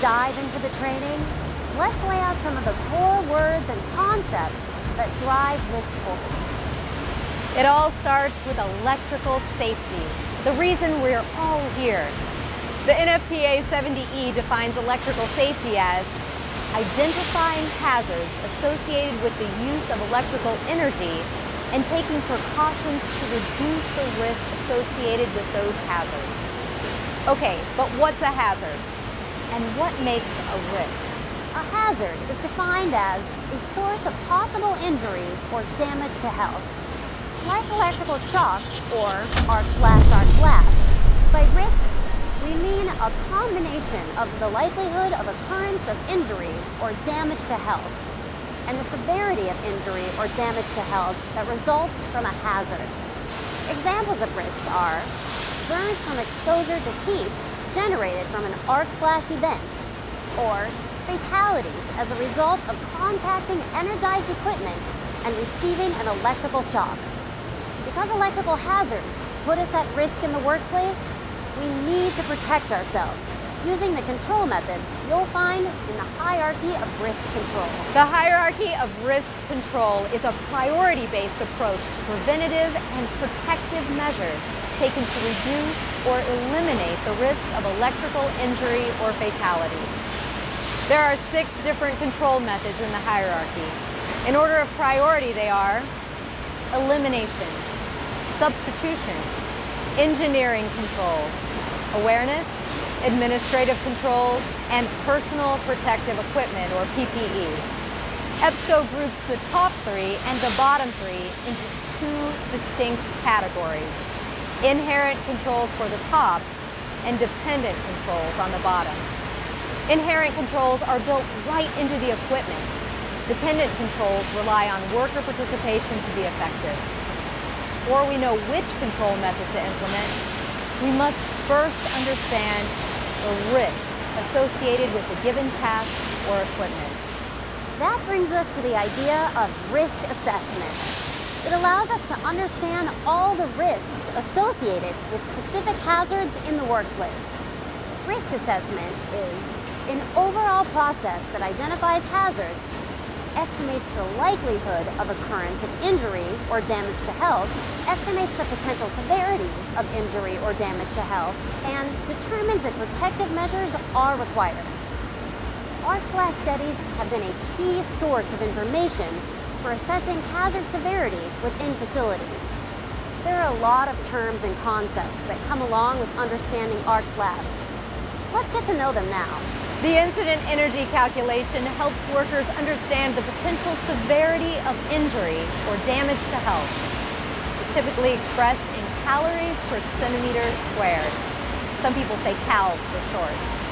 dive into the training, let's lay out some of the core words and concepts that drive this course. It all starts with electrical safety, the reason we're all here. The NFPA 70E defines electrical safety as identifying hazards associated with the use of electrical energy and taking precautions to reduce the risk associated with those hazards. Okay, but what's a hazard? And what makes a risk? A hazard is defined as a source of possible injury or damage to health. Like electrical shock or arc flash arc blast, by risk we mean a combination of the likelihood of occurrence of injury or damage to health and the severity of injury or damage to health that results from a hazard. Examples of risk are burns from exposure to heat generated from an arc flash event, or fatalities as a result of contacting energized equipment and receiving an electrical shock. Because electrical hazards put us at risk in the workplace, we need to protect ourselves using the control methods you'll find in the hierarchy of risk control. The hierarchy of risk control is a priority-based approach to preventative and protective measures taken to reduce or eliminate the risk of electrical injury or fatality. There are six different control methods in the hierarchy. In order of priority, they are elimination, substitution, engineering controls, awareness, administrative controls, and personal protective equipment, or PPE. EPSCO groups the top three and the bottom three into two distinct categories. Inherent controls for the top and dependent controls on the bottom. Inherent controls are built right into the equipment. Dependent controls rely on worker participation to be effective. Before we know which control method to implement, we must first understand the risks associated with a given task or equipment. That brings us to the idea of risk assessment. It allows us to understand all the risks associated with specific hazards in the workplace. Risk assessment is an overall process that identifies hazards estimates the likelihood of occurrence of injury or damage to health, estimates the potential severity of injury or damage to health, and determines if protective measures are required. Arc flash studies have been a key source of information for assessing hazard severity within facilities. There are a lot of terms and concepts that come along with understanding arc flash. Let's get to know them now. The incident energy calculation helps workers understand the potential severity of injury or damage to health. It's typically expressed in calories per centimeter squared. Some people say CALS for short.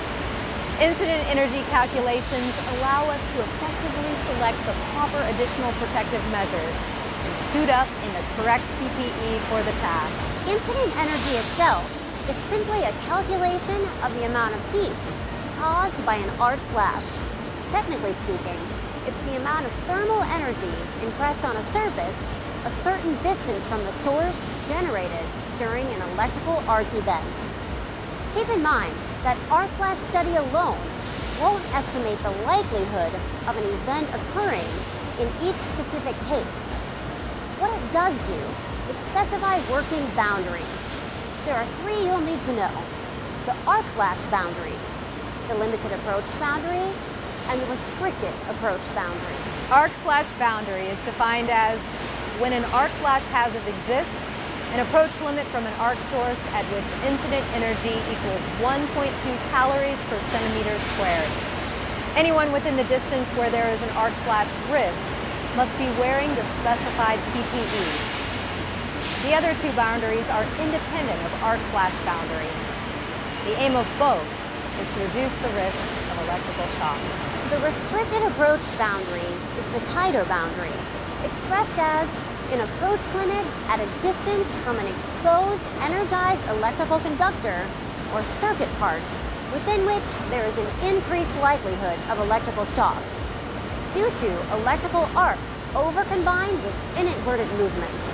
Incident energy calculations allow us to effectively select the proper additional protective measures and suit up in the correct PPE for the task. Incident energy itself is simply a calculation of the amount of heat caused by an arc flash. Technically speaking, it's the amount of thermal energy impressed on a surface a certain distance from the source generated during an electrical arc event. Keep in mind that arc flash study alone won't estimate the likelihood of an event occurring in each specific case. What it does do is specify working boundaries. There are three you'll need to know. The arc flash boundary, the limited approach boundary, and the restricted approach boundary. Arc flash boundary is defined as when an arc flash hazard exists, an approach limit from an arc source at which incident energy equals 1.2 calories per centimeter squared. Anyone within the distance where there is an arc flash risk must be wearing the specified PPE. The other two boundaries are independent of arc flash boundary. The aim of both is to reduce the risk of electrical shock. The restricted approach boundary is the tighter boundary, expressed as an approach limit at a distance from an exposed energized electrical conductor or circuit part within which there is an increased likelihood of electrical shock due to electrical arc over-combined with inadvertent movement.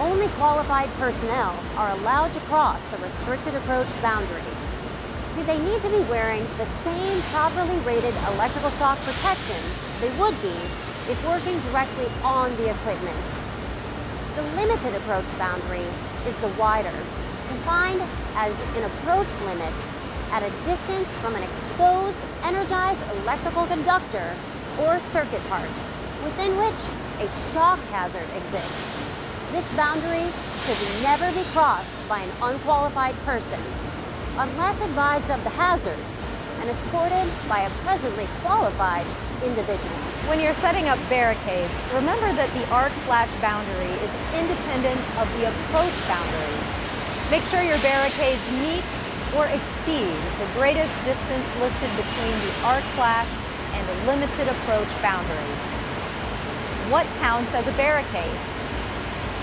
Only qualified personnel are allowed to cross the restricted approach boundary. they need to be wearing the same properly rated electrical shock protection they would be if working directly on the equipment. The limited approach boundary is the wider, defined as an approach limit at a distance from an exposed, energized electrical conductor or circuit part, within which a shock hazard exists. This boundary should never be crossed by an unqualified person, unless advised of the hazards and escorted by a presently qualified individual. When you're setting up barricades, remember that the arc flash boundary is independent of the approach boundaries. Make sure your barricades meet or exceed the greatest distance listed between the arc flash and the limited approach boundaries. What counts as a barricade?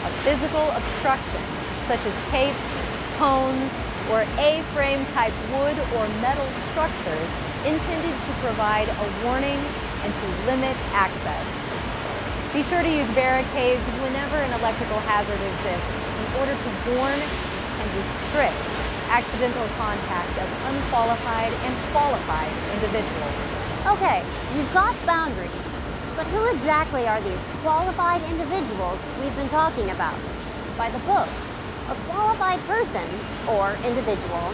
A physical obstruction, such as tapes, cones, or A-frame type wood or metal structures intended to provide a warning and to limit access. Be sure to use barricades whenever an electrical hazard exists in order to warn and restrict accidental contact of unqualified and qualified individuals. Okay, you've got boundaries, but who exactly are these qualified individuals we've been talking about? By the book, a qualified person, or individual,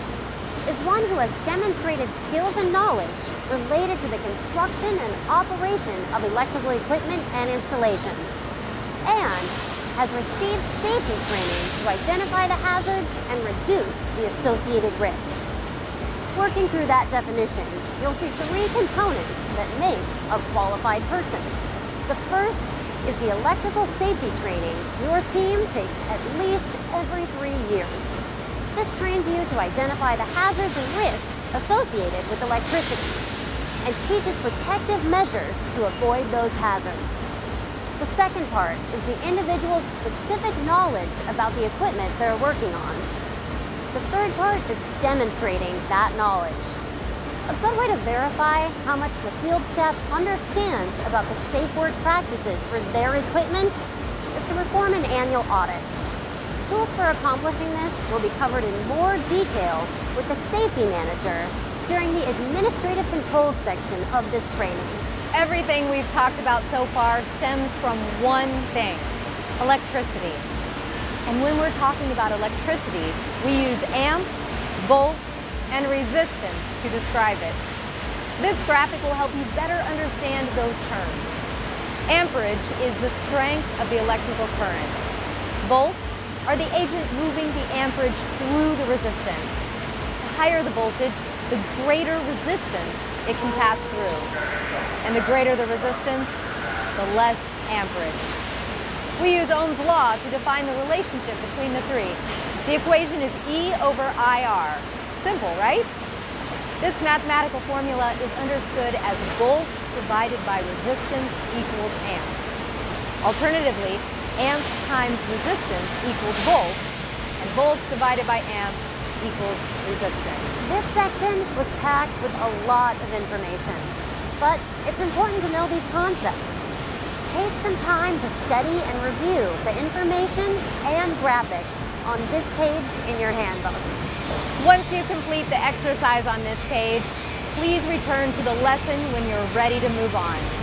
is one who has demonstrated skills and knowledge related to the construction and operation of electrical equipment and installation, and has received safety training to identify the hazards and reduce the associated risk. Working through that definition, you'll see three components that make a qualified person. The first is the electrical safety training your team takes at least every three years. This trains you to identify the hazards and risks associated with electricity and teaches protective measures to avoid those hazards. The second part is the individual's specific knowledge about the equipment they're working on. The third part is demonstrating that knowledge. A good way to verify how much the field staff understands about the safe work practices for their equipment is to perform an annual audit. Tools for accomplishing this will be covered in more detail with the safety manager during the administrative controls section of this training. Everything we've talked about so far stems from one thing, electricity. And when we're talking about electricity, we use amps, volts, and resistance to describe it. This graphic will help you better understand those terms. Amperage is the strength of the electrical current. Volts are the agent moving the amperage through the resistance. The higher the voltage, the greater resistance it can pass through. And the greater the resistance, the less amperage. We use Ohm's law to define the relationship between the three. The equation is E over IR, Simple, right? This mathematical formula is understood as volts divided by resistance equals amps. Alternatively, amps times resistance equals volts, and volts divided by amps equals resistance. This section was packed with a lot of information, but it's important to know these concepts. Take some time to study and review the information and graphic on this page in your handbook. Once you complete the exercise on this page, please return to the lesson when you're ready to move on.